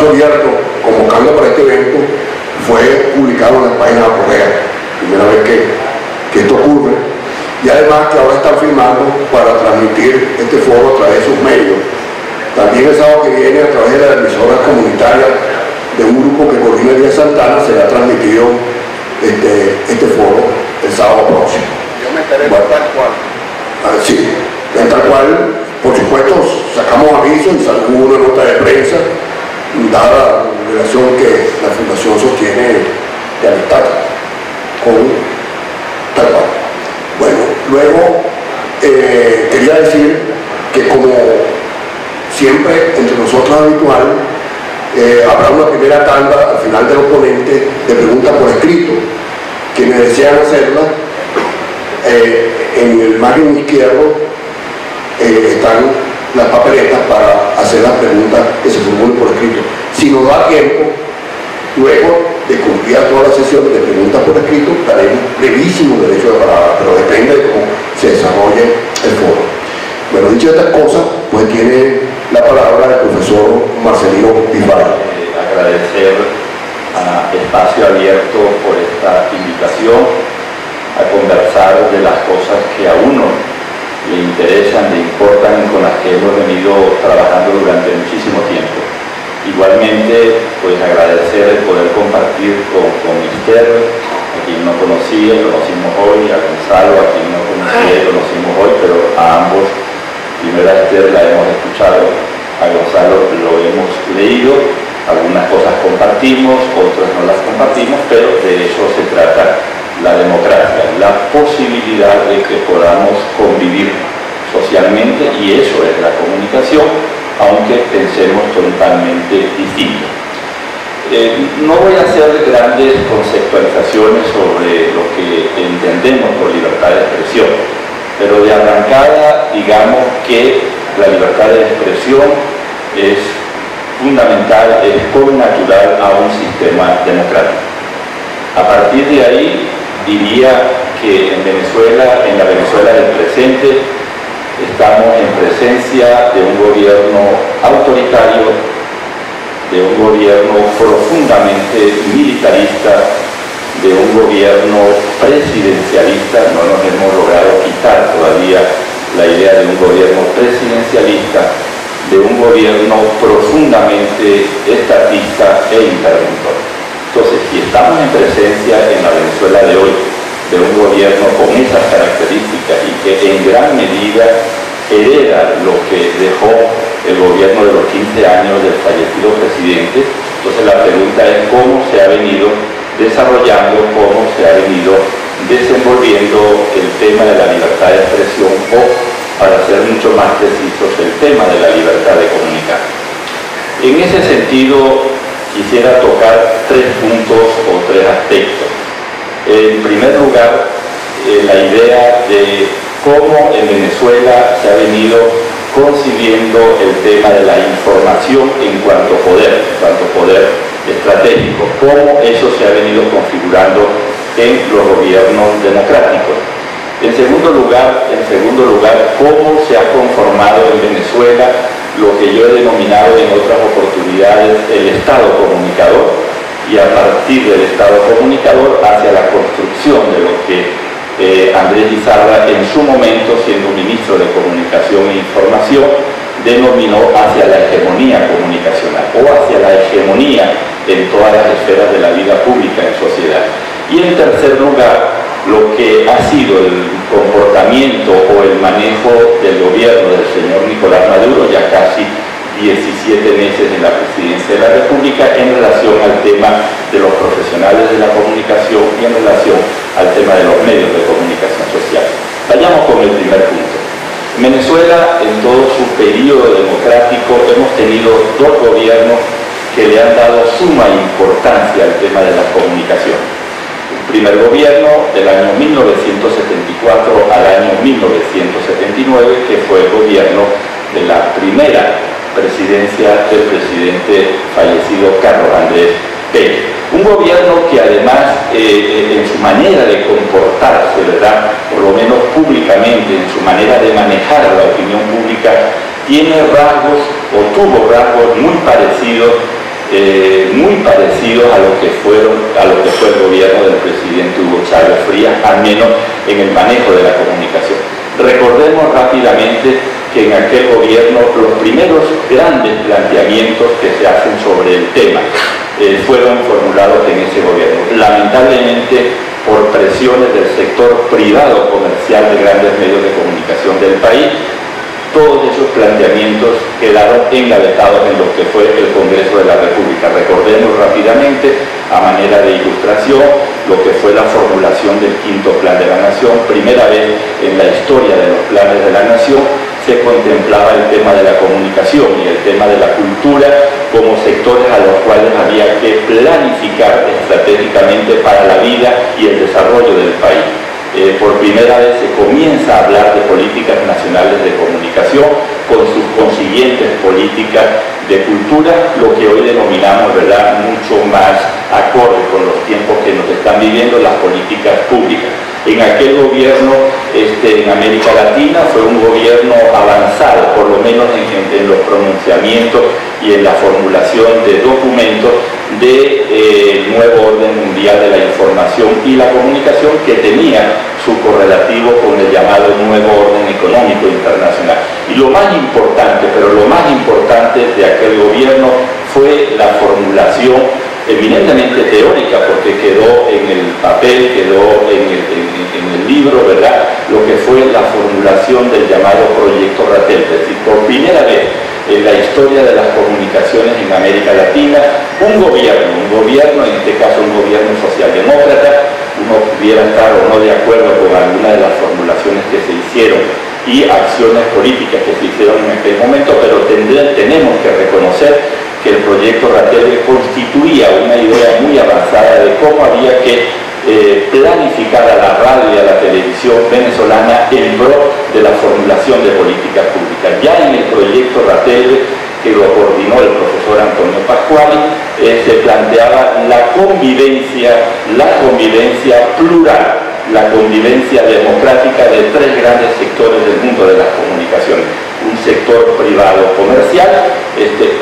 espacio abierto convocando para este evento fue publicado en la página de la Correa, primera vez que, que esto ocurre, y además que ahora están firmando para transmitir este foro a través de sus medios. También el sábado que viene, a través de la emisora comunitaria de un grupo que coordina Vía Santana, será transmitido este, este foro el sábado próximo. Yo me enteré bueno, tal cual. Ah, sí, en tal cual, por supuesto, sacamos aviso y sacó una nota de prensa, dada la relación que la Fundación sostiene de amistad con tal cual. Bueno, luego eh, quería decir que como siempre entre nosotros habitual, eh, habrá una primera tanda al final del oponente de preguntas por escrito. Quienes desean hacerla, eh, en el margen izquierdo están las papeletas para hacer las preguntas que se formulen por escrito. Si nos da tiempo, luego de cumplir todas las sesiones de preguntas por escrito, daremos brevísimo derecho de palabra, pero depende de cómo se desarrolle el foro. Bueno, dicho estas cosas, pues tiene la palabra el profesor Marcelino Pizarro. Eh, agradecer a Espacio Abierto por esta invitación a conversar de las cosas que a uno le interesan, le importan, con las que hemos venido trabajando durante muchísimo tiempo. Igualmente, pues agradecer el poder compartir con, con Mister, a quien no conocía, conocimos hoy, a Gonzalo, a quien no conocía, conocimos hoy, pero a ambos primera Esther la hemos escuchado, a Gonzalo lo hemos leído, algunas cosas compartimos, otras no las compartimos, pero de eso se trata la democracia, la posibilidad de que podamos convivir socialmente y eso es la comunicación, aunque pensemos totalmente distinto. Eh, no voy a hacer grandes conceptualizaciones sobre lo que entendemos por libertad de expresión, pero de arrancada digamos que la libertad de expresión es fundamental, es connatural a un sistema democrático. A partir de ahí diría que en Venezuela, en la Venezuela del presente, estamos en presencia de un gobierno autoritario, de un gobierno profundamente militarista, de un gobierno presidencialista, no nos hemos logrado quitar todavía la idea de un gobierno presidencialista, de un gobierno profundamente estatista e interventor. Entonces, si estamos en presencia en la Venezuela de hoy de un gobierno con esas características y que en gran medida hereda lo que dejó el gobierno de los 15 años del fallecido presidente, entonces la pregunta es cómo se ha venido desarrollando cómo se ha venido desenvolviendo el tema de la libertad de expresión o, para ser mucho más precisos, el tema de la libertad de comunicar. En ese sentido, quisiera tocar tres puntos o tres aspectos. En primer lugar, eh, la idea de cómo en Venezuela se ha venido concibiendo el tema de la información en cuanto poder, en cuanto poder estratégico, cómo eso se ha venido configurando en los gobiernos democráticos. En segundo lugar, en segundo lugar, cómo se ha conformado en Venezuela lo que yo he denominado en otras oportunidades el Estado comunicador y a partir del Estado comunicador hacia la construcción de lo que eh, Andrés Lizarra en su momento, siendo ministro de Comunicación e Información, denominó hacia la hegemonía comunicacional o hacia la hegemonía en todas las esferas de la vida pública en sociedad. Y en tercer lugar, lo que ha sido el comportamiento o el manejo del gobierno del señor Nicolás Maduro, ya casi 17 meses en la presidencia de la República, en relación al tema de los profesionales de la comunicación y en relación al tema de los medios de comunicación social. Vayamos con el primer punto. Venezuela, en todo su periodo democrático, hemos tenido dos gobiernos que le han dado suma importancia al tema de la comunicación. Primer gobierno del año 1974 al año 1979, que fue el gobierno de la primera presidencia del presidente fallecido Carlos Andrés Pérez. Un gobierno que además eh, en su manera de comportarse, ¿verdad? por lo menos públicamente, en su manera de manejar la opinión pública, tiene rasgos o tuvo rasgos muy parecidos eh, muy parecidos a lo que fueron a lo que fue el gobierno del presidente Hugo Chávez Frías, al menos en el manejo de la comunicación. Recordemos rápidamente que en aquel gobierno los primeros grandes planteamientos que se hacen sobre el tema eh, fueron formulados en ese gobierno. Lamentablemente, por presiones del sector privado comercial de grandes medios de comunicación del país, todos esos planteamientos quedaron engavetados en lo que fue el Congreso de la República. Recordemos rápidamente, a manera de ilustración, lo que fue la formulación del quinto plan de la Nación. Primera vez en la historia de los planes de la Nación se contemplaba el tema de la comunicación y el tema de la cultura como sectores a los cuales había que planificar estratégicamente para la vida y el desarrollo del país. Eh, por primera vez se comienza a hablar de políticas nacionales de comunicación con sus consiguientes políticas de cultura, lo que hoy denominamos ¿verdad? mucho más acorde con los tiempos que nos están viviendo las políticas públicas. En aquel gobierno este, en América Latina fue un gobierno avanzado, por lo menos en, los pronunciamientos y en la formulación de documentos del de, eh, nuevo orden mundial de la información y la comunicación que tenía su correlativo con el llamado nuevo orden económico internacional. Y lo más importante, pero lo más importante de aquel gobierno fue la formulación eminentemente teórica, porque quedó en el papel, quedó en el, en el libro, ¿verdad? Lo que fue la formulación del llamado proyecto Ratel. Es decir, por primera vez en la historia de las comunicaciones en América Latina, un gobierno, un gobierno, en este caso un gobierno socialdemócrata, uno pudiera estar o no de acuerdo con alguna de las formulaciones que se hicieron y acciones políticas que se hicieron en aquel momento, pero tenemos que reconocer que el proyecto Ratel constituía una idea muy avanzada de cómo había que eh, planificar la radio y a la televisión venezolana en pro de la formulación de políticas públicas. Ya en el proyecto Ratel, que lo coordinó el profesor Antonio Pascuali, eh, se planteaba la convivencia, la convivencia plural, la convivencia democrática de tres grandes sectores del mundo de las comunicaciones. Un sector privado comercial, este,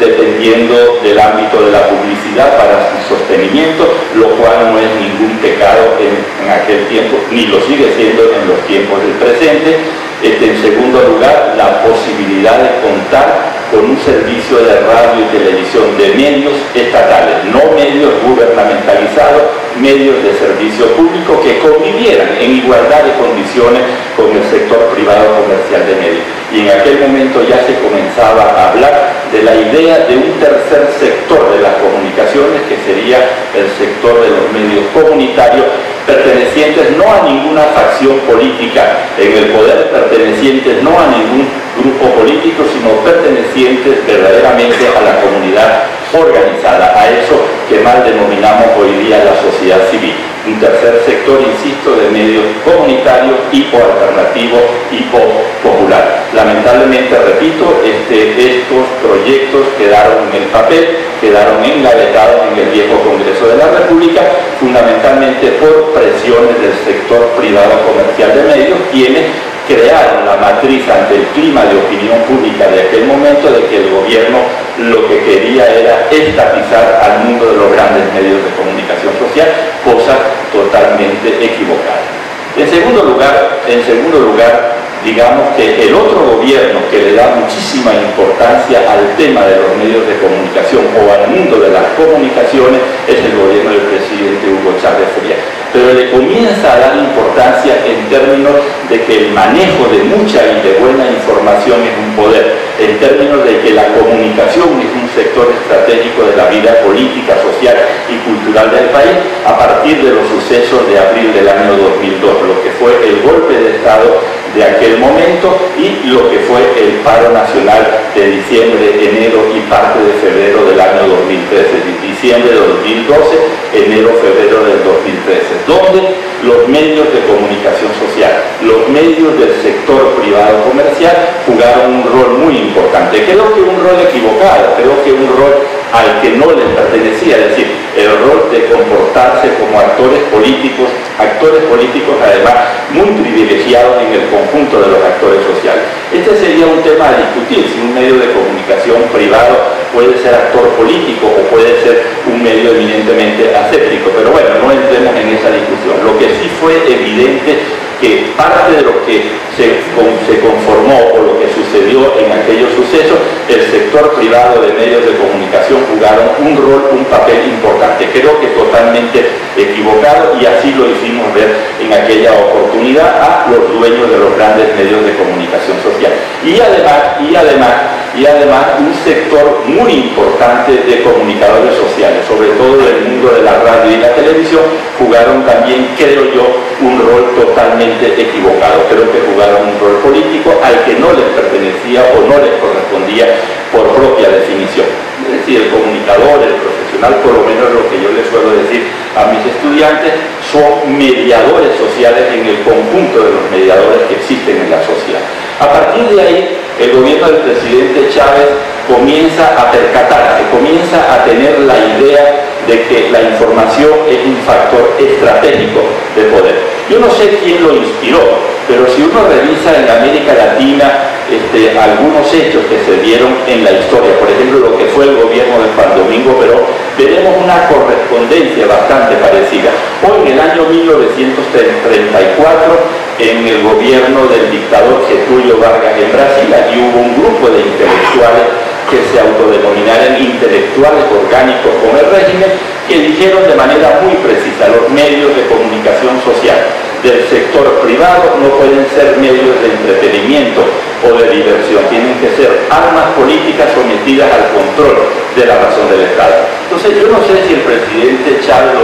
dependiendo del ámbito de la publicidad para su sostenimiento, lo cual no es ningún pecado en, aquel tiempo, ni lo sigue siendo en los tiempos del presente. Este, en segundo lugar, la posibilidad de contar con un servicio de radio y televisión de medios estatales, no medios gubernamentalizados, medios de servicio público que convivieran en igualdad de condiciones con el sector privado comercial de medios. Y en aquel momento ya se comenzaba a hablar de la idea de un tercer sector de las comunicaciones, que sería el sector de los medios comunitarios, pertenecientes no a ninguna facción política en el poder, pertenecientes no a ningún grupo político, sino pertenecientes verdaderamente a la comunidad organizada, a eso que mal denominamos hoy día la sociedad civil. Un tercer sector, insisto, de medios comunitarios, hipo alternativo, hipo popular. Lamentablemente, repito, este, estos proyectos quedaron en el papel, quedaron engavetados en el viejo Congreso de la República, fundamentalmente por presiones del sector privado comercial de medios, quienes crearon la matriz ante el clima de opinión pública de aquel momento de que el gobierno lo que quería era estatizar al mundo de los grandes medios de comunicación social, cosa totalmente equivocada. En segundo lugar, en segundo lugar digamos que el otro gobierno que le da muchísima importancia al tema de los medios de comunicación o al mundo de las comunicaciones es el gobierno del presidente Hugo Chávez Frías. Pero le comienza a dar importancia en términos de que el manejo de mucha y de buena información es un poder, en términos de que la comunicación es un sector estratégico de la vida política, social y cultural del país a partir de los sucesos de abril del año 2002, lo que fue el golpe de Estado de aquel momento y lo que fue el paro nacional de diciembre, enero y parte de febrero del año 2013, diciembre de 2012, enero, febrero del 2013, donde los medios de comunicación social, los medios del sector privado comercial jugaron un rol muy importante. Creo que un rol equivocado, creo que un rol al que no les pertenecía, es decir, el rol de comportarse como actores políticos, actores políticos además muy privilegiados en el conjunto de los actores sociales. Este sería un a discutir, si un medio de comunicación privado puede ser actor político o puede ser un medio eminentemente aséptico, pero bueno, no entremos en esa discusión. Lo que sí fue evidente que parte de lo que se, conformó o lo que sucedió en aquellos sucesos, el sector privado de medios de comunicación jugaron un rol, un papel importante. Creo que totalmente equivocado y así lo hicimos ver en aquella oportunidad a los dueños de los grandes medios de comunicación social. Y además, y además y además un sector muy importante de comunicadores sociales, sobre todo del mundo de la radio y la televisión, jugaron también, creo yo, un rol totalmente equivocado. Creo que jugaron un rol político al que no les pertenecía o no les correspondía por propia definición. Es decir, el comunicador, el profesional, por lo menos lo que yo les suelo decir a mis estudiantes, son mediadores sociales en el conjunto de los mediadores que existen en la sociedad. A partir de ahí, el gobierno del presidente Chávez comienza a percatarse, comienza a tener la idea de que la información es un factor estratégico de poder. Yo no sé quién lo inspiró, pero si uno revisa en América Latina este, algunos hechos que se dieron en la historia, por ejemplo lo que fue el gobierno de Juan Domingo pero veremos una correspondencia bastante parecida. Hoy en el año 1934 en el gobierno del dictador Getulio Vargas en Brasil. Allí hubo un grupo de intelectuales que se autodenominaron intelectuales orgánicos con el régimen, que dijeron de manera muy precisa los medios de comunicación social del sector privado no pueden ser medios de entretenimiento o de diversión, tienen que ser armas políticas sometidas al control de la razón del Estado. Entonces yo no sé si el presidente Chávez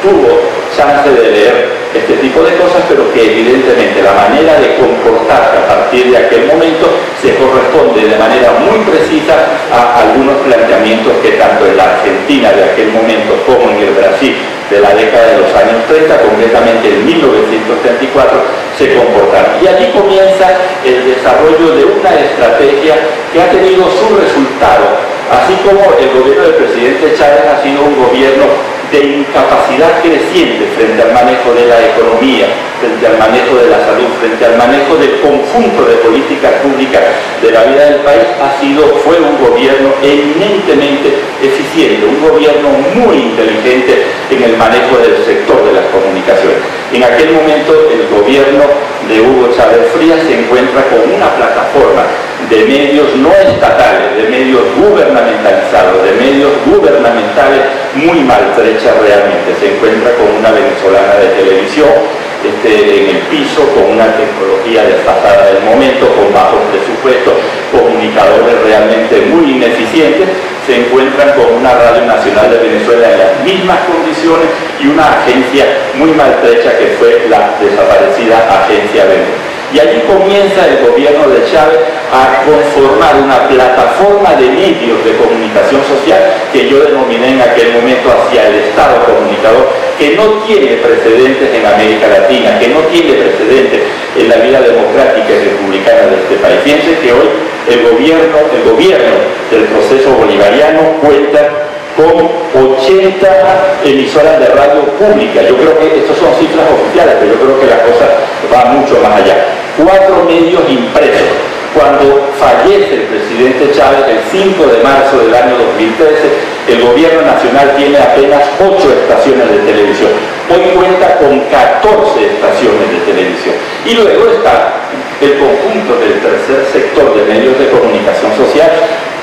tuvo chance de leer este tipo de cosas, pero que evidentemente la manera de comportarse a partir de aquel momento se corresponde de manera muy precisa a algunos planteamientos que tanto en la Argentina de aquel momento como en el Brasil de la década de los años 30, concretamente en 1934, se comportaron. Y allí comienza el desarrollo de una estrategia que ha tenido su resultado, así como el gobierno del presidente Chávez ha sido un gobierno de incapacidad creciente frente al manejo de la economía, frente al manejo de la salud, frente al manejo del conjunto de políticas públicas de la vida del país, ha sido, fue un gobierno eminentemente eficiente, un gobierno muy inteligente en el manejo del sector de las comunicaciones. En aquel momento el gobierno de Hugo Chávez Frías se encuentra con una plataforma de medios no estatales, de medios gubernamentalizados, de medios gubernamentales muy maltrechas realmente. Se encuentra con una venezolana de televisión en el piso, con una tecnología desfasada del momento, con bajos presupuestos, comunicadores realmente muy ineficientes, se encuentran con una Radio Nacional de Venezuela en las mismas condiciones y una agencia muy maltrecha que fue la desaparecida Agencia Venezuela. Y allí comienza el gobierno de Chávez a conformar una plataforma de medios de comunicación social que yo denominé en aquel momento hacia el Estado comunicador, que no tiene precedentes en América Latina, que no tiene precedentes en la vida democrática y republicana de este país. Fíjense que hoy el gobierno, el gobierno del proceso bolivariano cuenta con 80 emisoras de radio pública. Yo creo que estas son cifras oficiales, pero yo creo que la cosa va mucho más allá cuatro medios impresos. Cuando fallece el presidente Chávez el 5 de marzo del año 2013, el gobierno nacional tiene apenas ocho estaciones de televisión. Hoy cuenta con 14 estaciones de televisión. Y luego está el conjunto del tercer sector de medios de comunicación social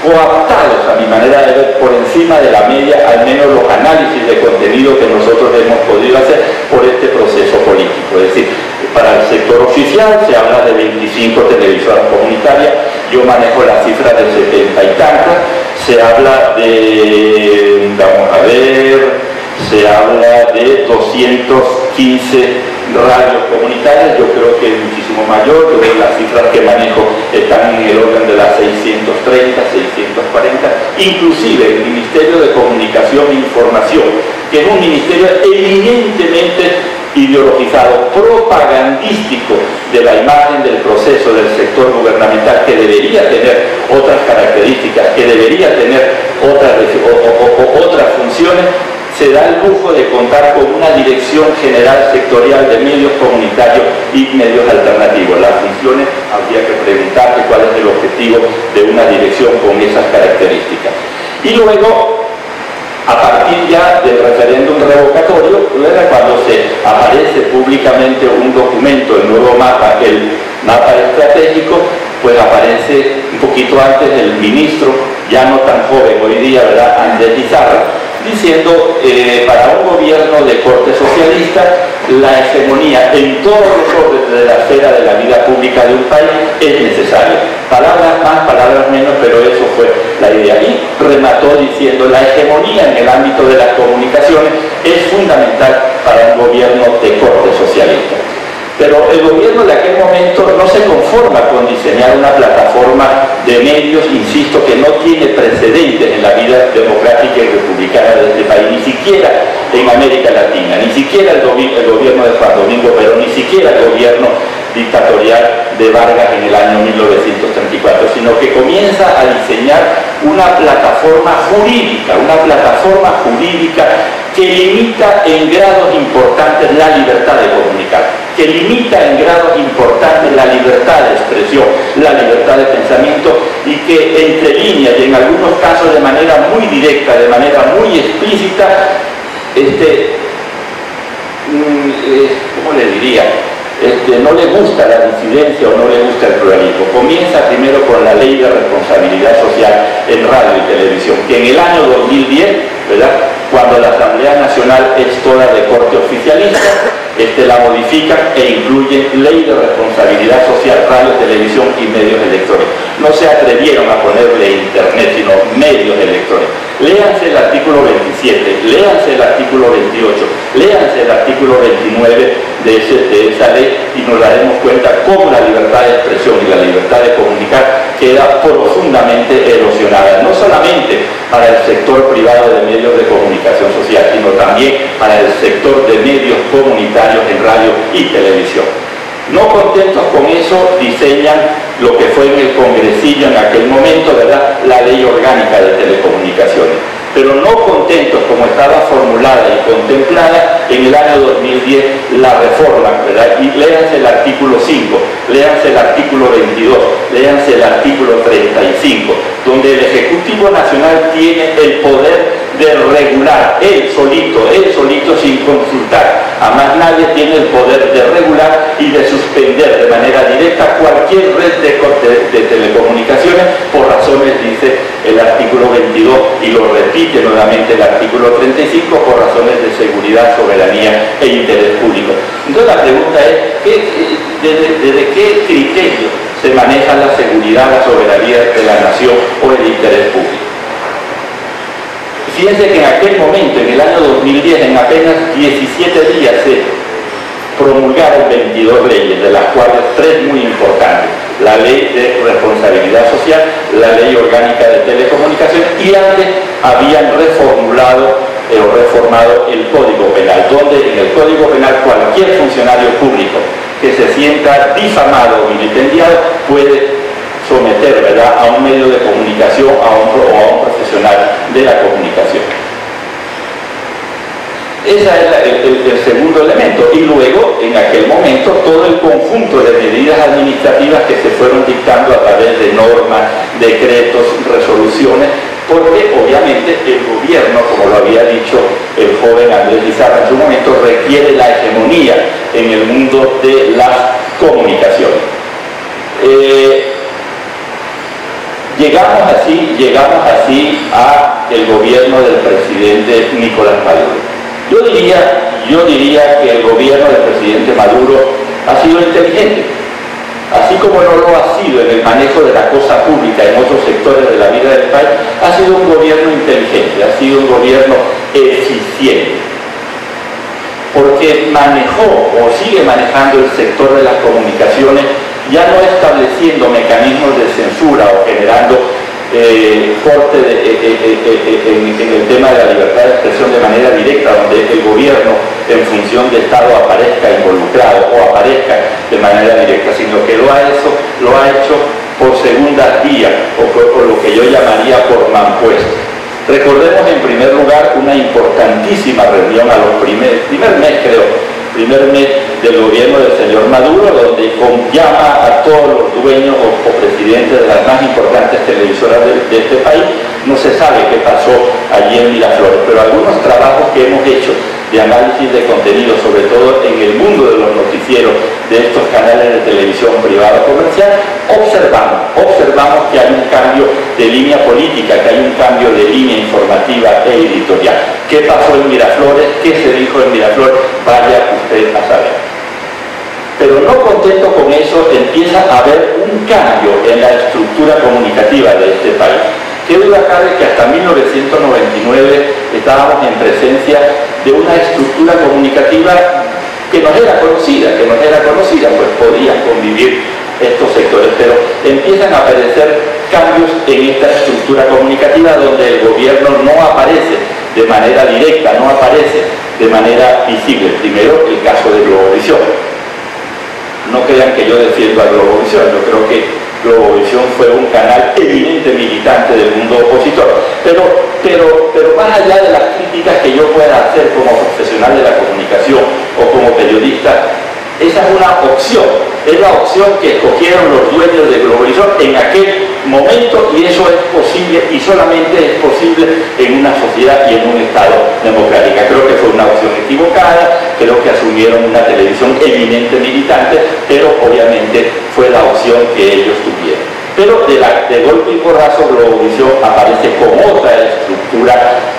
coaptados a mi manera de ver por encima de la media, al menos los análisis de contenido que nosotros hemos podido hacer por este proceso político. Es decir, para el sector oficial se habla de 25 televisoras comunitarias, yo manejo la cifra de 70 y tantas, se habla de, vamos a ver, se habla de 215 radios comunitarias, yo creo que es muchísimo mayor, las cifras que manejo están en el orden de las 630, 640, inclusive el Ministerio de Comunicación e Información, que es un ministerio eminentemente ideologizado, propagandístico de la imagen del proceso del sector gubernamental que debería tener otras características, que debería tener otras, otras funciones, se da el lujo de contar con una dirección general sectorial de medios comunitarios y medios alternativos. Las funciones habría que preguntarse cuál es el objetivo de una dirección con esas características. Y luego a partir ya del referéndum revocatorio, cuando se aparece públicamente un documento, el nuevo mapa, el mapa estratégico, pues aparece un poquito antes el ministro, ya no tan joven hoy día, ¿verdad?, Andrés Pizarro, diciendo eh, para un gobierno de corte socialista la hegemonía en todos los órdenes de la esfera de la vida pública de un país es necesaria. Palabras más, palabras menos, pero eso fue la idea. Y remató diciendo la hegemonía en el ámbito de las comunicaciones es fundamental para un gobierno de corte socialista. Pero el gobierno de aquel momento no se conforma con diseñar una plataforma de medios, insisto, que no tiene precedentes en la vida democrática y republicana siquiera en América Latina, ni siquiera el, gobierno de Juan Domingo Perón, ni siquiera el gobierno dictatorial de Vargas en el año 1934, sino que comienza a diseñar una plataforma jurídica, una plataforma jurídica que limita en grados importantes la libertad de comunicar, que limita en grados importantes la libertad de expresión, la libertad de pensamiento y que entre líneas y en algunos casos de manera muy directa, de manera muy explícita, este, mm, ¿cómo le diría? Este, no le gusta la disidencia o no le gusta el pluralismo. Comienza primero con la ley de responsabilidad social en radio y televisión, que en el año 2010, ¿verdad? cuando la Asamblea Nacional es toda de corte oficialista, la modifica e incluye ley de responsabilidad social, radio, televisión y medios electrónicos. No se atrevieron a ponerle internet, sino medios electrónicos. Léanse el artículo 27, léanse el artículo 28, léanse el artículo 29 de, de esa ley y nos daremos cuenta cómo la libertad de expresión y la libertad de comunicar queda profundamente erosionada, no solamente para el sector privado de medios de comunicación social, sino también para el sector de medios comunitarios en radio y televisión. No contentos con eso, diseñan lo que fue en el congresillo en aquel momento, ¿verdad? La ley orgánica de telecomunicaciones pero no contentos como estaba formulada y contemplada en el año 2010 la reforma, ¿verdad? Y léanse el artículo 5, léanse el artículo 22, léanse el artículo 35, donde el Ejecutivo Nacional tiene el poder de regular, él solito, él solito sin consultar. A más nadie tiene el poder de regular y de suspender de manera directa cualquier red de, de telecomunicaciones por razones, dice el artículo 22, y lo repite nuevamente el artículo 35, por razones de seguridad, soberanía e interés público. Entonces la pregunta es, desde qué criterio se maneja la seguridad, la soberanía de la nación o el interés público? Fíjense que en aquel momento, en el año 2010, en apenas 17 días se promulgaron 22 leyes, de las cuales tres muy importantes. La ley de responsabilidad social, la ley orgánica de telecomunicaciones y antes habían reformulado eh, o reformado el Código Penal, donde en el Código Penal cualquier funcionario público que se sienta difamado o vilipendiado puede someter ¿verdad? a un medio de comunicación a un, o a un profesional de la comunicación. Ese es el, segundo elemento. Y luego, en aquel momento, todo el conjunto de medidas administrativas que se fueron dictando a través de normas, decretos, resoluciones, porque obviamente el gobierno, como lo había dicho el joven Andrés Lizarra en su momento, requiere la hegemonía en el mundo de las comunicaciones. Eh, Llegamos así, llegamos así a el gobierno del presidente Nicolás Maduro. Yo diría, yo diría que el gobierno del presidente Maduro ha sido inteligente, así como no lo ha sido en el manejo de la cosa pública en otros sectores de la vida del país, ha sido un gobierno inteligente, ha sido un gobierno eficiente, porque manejó o sigue manejando el sector de las comunicaciones ya no estableciendo mecanismos de censura o generando eh, corte eh, eh, en, el tema de la libertad de expresión de manera directa, donde el gobierno en función de Estado aparezca involucrado o aparezca de manera directa, sino que lo ha, hecho, lo ha hecho por segunda vía o por, lo que yo llamaría por manpuesto. Recordemos en primer lugar una importantísima reunión a los primer, primer mes creo primer mes del gobierno del señor Maduro, donde llama a todos los dueños o, presidentes de las más importantes televisoras de, este país. No se sabe qué pasó allí en Miraflores, pero algunos trabajos que hemos hecho de análisis de contenido, sobre todo en el mundo de los noticieros de estos canales de televisión privada comercial, observamos, observamos que hay un cambio de línea política, que hay un cambio de línea informativa e editorial. ¿Qué pasó en Miraflores? ¿Qué se dijo en Miraflores? Vaya usted a saber. Pero no contento con eso, empieza a haber un cambio en la estructura comunicativa de este país. ¿Qué duda cabe que hasta 1999 estábamos en presencia de una estructura comunicativa que nos era conocida, que nos era conocida, pues podían convivir estos sectores, pero empiezan a aparecer cambios en esta estructura comunicativa donde el gobierno no aparece de manera directa, no aparece de manera visible. Primero, el caso de Globovisión. No crean que yo defiendo a Globovisión, yo creo que Globovisión fue un canal eminente militante del mundo opositor. Pero, pero, pero más allá de las críticas que yo pueda hacer como profesional de la comunicación o como periodista, esa es una opción, es la opción que escogieron los dueños de Globovisión en aquel momento y eso es posible y solamente es posible en una sociedad y en un Estado democrático. Creo que fue una opción equivocada, creo que asumieron una televisión eminente militante, pero obviamente fue la opción que ellos tuvieron. Pero de, de golpe y porrazo Globovisión aparece con otra estructura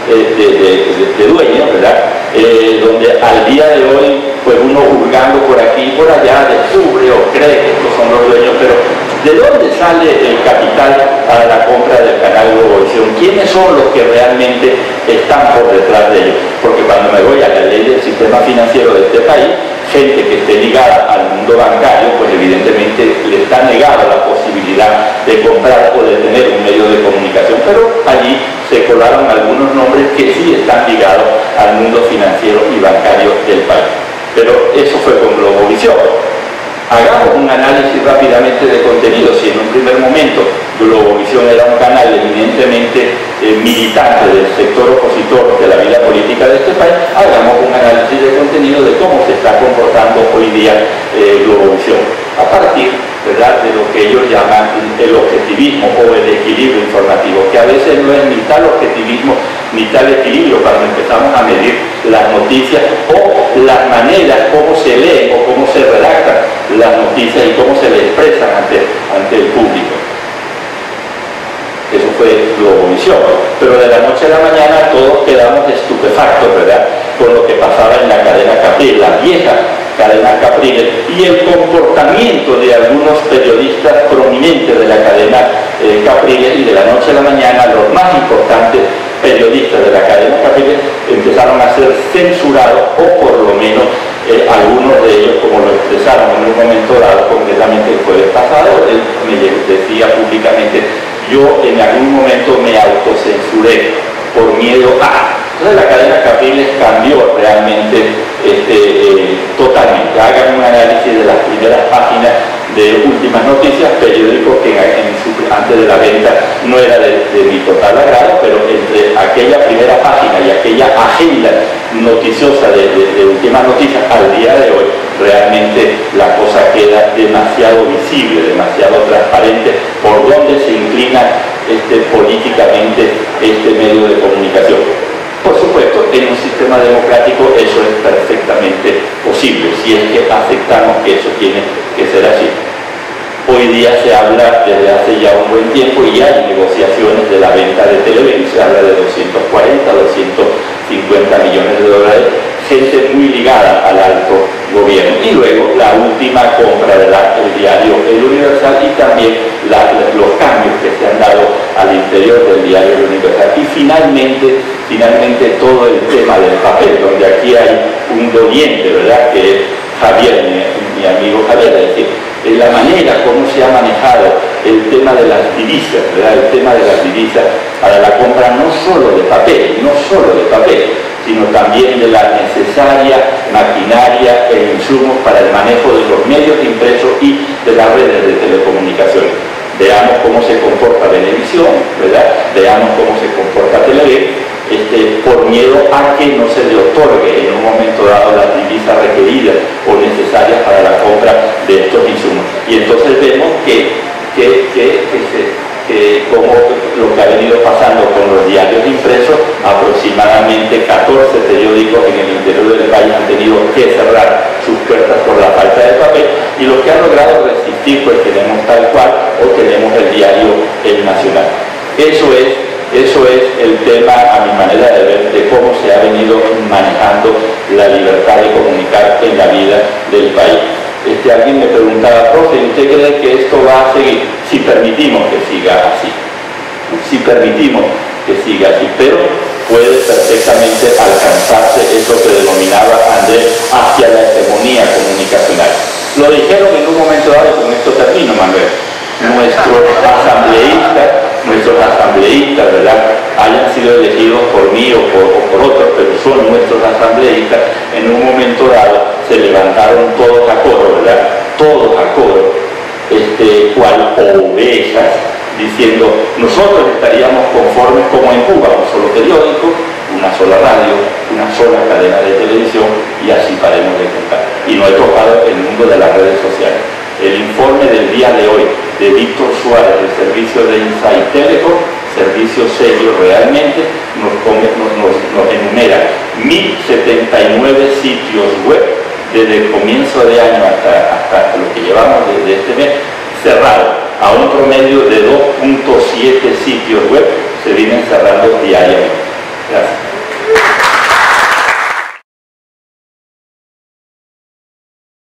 eh, de, dueño, ¿verdad? Eh, donde al día de hoy, pues uno hurgando por aquí y por allá descubre o cree que estos son los dueños, pero ¿De dónde sale están por detrás de ellos? Porque cuando me voy a la ley del sistema financiero de este país, gente que esté ligada al mundo bancario, pues evidentemente le está negada la posibilidad de comprar o de tener un medio de comunicación, pero allí se colaron algunos nombres que sí están ligados al mundo financiero y bancario del país. Pero eso fue con Globovisión. Hagamos un análisis rápidamente de contenido. Si en un primer momento Globovisión era un canal eminentemente eh, militante del sector opositor de la vida política de este país, hagamos un análisis de contenido de cómo se está comportando hoy día eh, Globovisión. A partir de lo que ellos llaman el o el equilibrio informativo, que a veces no es ni tal objetivismo ni tal equilibrio cuando empezamos a medir las noticias o las maneras como se leen o cómo se redactan las noticias y cómo se le expresan ante, ante el público. Eso fue Globovisión. Pero de la noche a la mañana todos quedamos estupefactos, ¿verdad? Con lo que pasaba en la cadena Capriles, la vieja cadena Capriles, y el comportamiento de algunos periodistas prominentes de la cadena eh, Capriles, y de la noche a la mañana los más importantes periodistas de la cadena Capriles empezaron a ser censurados o por lo menos eh, algunos de ellos, como lo expresaron en un momento dado, concretamente el jueves pasado, él me decía públicamente, yo en algún momento me autocensuré por miedo a... Entonces la cadena Capriles cambió realmente este, eh, totalmente. Hagan un análisis de las primeras páginas de últimas noticias, periódico que antes de la venta no era de, mi total agrado, pero entre aquella primera página y aquella agenda noticiosa de, últimas noticias al día de hoy, realmente la cosa queda demasiado visible, demasiado transparente por dónde se inclina este, políticamente este medio de comunicación. Por supuesto, en un sistema democrático eso es perfectamente posible, si es que aceptamos que eso tiene que ser así. Hoy día se habla desde hace ya un buen tiempo y hay negociaciones de la venta de televisión, se habla de 240, 250 millones de dólares, gente muy ligada al alto gobierno. Y luego última compra del diario El Universal y también los cambios que se han dado al interior del diario El Universal. Y finalmente, finalmente todo el tema del papel, donde aquí hay un doliente, ¿verdad? Que es Javier, mi, amigo Javier, es decir, en la manera como se ha manejado el tema de las divisas, el tema de las divisas para la compra no solo de papel, no solo de papel, sino también de la necesaria maquinaria e insumos para el manejo de los medios impresos y de las redes de telecomunicaciones. Veamos cómo se comporta Televisión, ¿verdad? veamos cómo se comporta Televé, este, por miedo a que no se le otorgue en un momento dado las divisas requeridas o necesarias para la compra de estos insumos. Y entonces vemos que, que, que, que como lo que ha venido pasando con los diarios impresos, aproximadamente 14 periódicos en el interior del país han tenido que cerrar sus puertas por la falta de papel y lo que han logrado resistir pues tenemos tal cual o tenemos el diario El Nacional. Eso es eso es el tema, a mi manera de ver, de cómo se ha venido manejando la libertad de comunicar en la vida del país. Este, alguien me preguntaba, profe, ¿usted cree que esto va a seguir? Si permitimos que siga así. Si permitimos que siga así. Pero puede perfectamente alcanzarse eso que denominaba Andrés hacia la hegemonía comunicacional. Lo dijeron en un momento dado, con esto termino, Manuel. Nuestros asambleístas nuestros asambleístas, ¿verdad? Hayan sido elegidos por mí o por, otros, pero son nuestros asambleístas, en un momento dado se levantaron todos a coro, ¿verdad? Todos a coro, este, cual ovejas, diciendo, nosotros estaríamos conformes como en Cuba, un solo periódico, una sola radio, una sola cadena de televisión y así paremos de contar. Y no he tocado el mundo de las redes sociales. El informe del día de hoy de Víctor Suárez del servicio de Insight Telecom, servicio serio realmente, nos, enumera 1079 sitios web desde el comienzo de año hasta, hasta lo que llevamos desde este mes, cerrado a un promedio de 2.7 sitios web, se vienen cerrando diariamente. Gracias.